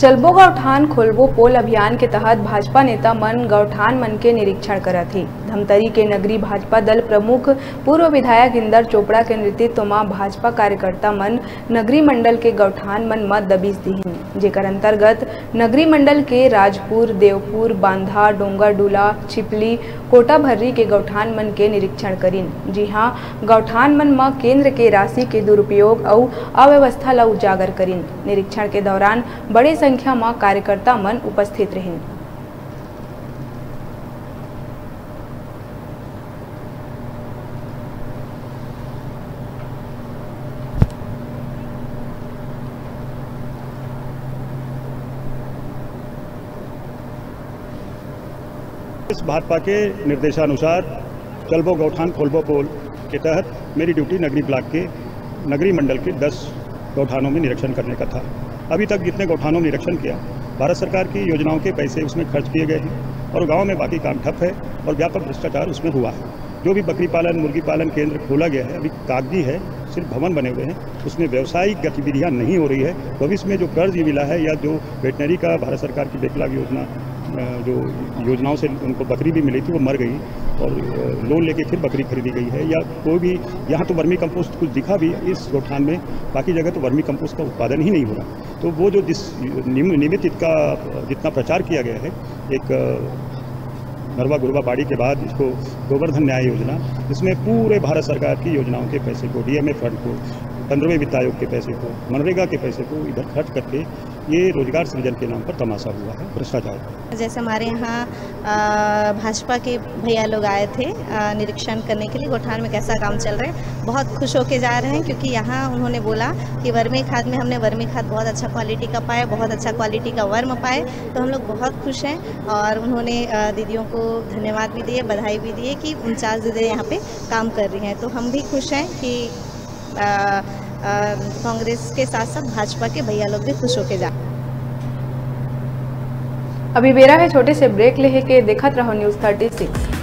चलबो गौठान खोलबो पोल अभियान के तहत भाजपा नेता मन गौठान मन के निरीक्षण करत ही धमतरी के नगरी भाजपा दल प्रमुख, पूर्व विधायक इंदर चोपड़ा के नेतृत्व में भाजपा कार्यकर्ता मन नगरी मंडल के गौठान मन मत दबिश दीहिन। जेकर अंतर्गत नगरी मंडल के राजपुर, देवपुर, बांधा, डोंगरडूला, छिपली कोटा भर्री के गौठान मन के निरीक्षण करिन। जी हाँ गौठान मन में केंद्र के राशि के दुरुपयोग और अव्यवस्था ला उजागर करिन। निरीक्षण के दौरान बड़ी संख्या कार्यकर्ता मन उपस्थित रहिन। इस भाजपा के निर्देशानुसार चलबो गौठान खोलबो पोल के तहत मेरी ड्यूटी नगरी ब्लॉक के नगरी मंडल के 10 गौठानों में निरीक्षण करने का था। अभी तक जितने गौठानों में निरीक्षण किया, भारत सरकार की योजनाओं के पैसे उसमें खर्च किए गए हैं और गाँव में बाकी काम ठप है और व्यापक भ्रष्टाचार उसमें हुआ है। जो भी बकरी पालन, मुर्गी पालन केंद्र खोला गया है, अभी कागज़ी है, सिर्फ़ भवन बने हुए हैं, उसमें व्यवसायिक गतिविधियाँ नहीं हो रही है। भविष्य में जो कर्ज मिला है या जो वेटनरी का भारत सरकार की बेकलाभ योजना जो योजनाओं से उनको बकरी भी मिली थी, वो मर गई और लोन लेके फिर बकरी खरीदी गई है। या कोई भी, यहाँ तो वर्मी कंपोस्ट कुछ दिखा भी इस गौठान में, बाकी जगह तो वर्मी कंपोस्ट का उत्पादन ही नहीं हो रहा। तो वो जो जिस निमित्त इसका जितना प्रचार किया गया है, एक नरवा गुरवा बाड़ी के बाद इसको गोवर्धन न्याय योजना, इसमें पूरे भारत सरकार की योजनाओं के पैसे को डीएमए फंड को, पंद्रहवें वित्त आयोग के पैसे को, मनरेगा के पैसे को इधर खर्च करके ये रोज़गार सृजन के नाम पर तमाशा हुआ है, भ्रष्टाचार जैसे हमारे यहाँ भाजपा के भैया लोग आए थे निरीक्षण करने के लिए, गोठान में कैसा काम चल रहा है, बहुत खुश होके जा रहे हैं, क्योंकि यहाँ उन्होंने बोला कि वर्मी खाद में हमने वर्मी खाद बहुत अच्छा क्वालिटी का पाया, बहुत अच्छा क्वालिटी का वर्म पाए तो हम लोग बहुत खुश हैं और उन्होंने दीदियों को धन्यवाद भी दिए, बधाई भी दिए कि उनचास दीदी यहाँ पर काम कर रही हैं। तो हम भी खुश हैं कि कांग्रेस के साथ साथ भाजपा के भैया लोग भी खुश होके जा अभी बेरा है छोटे से ब्रेक लेके देखत रहो न्यूज़ 36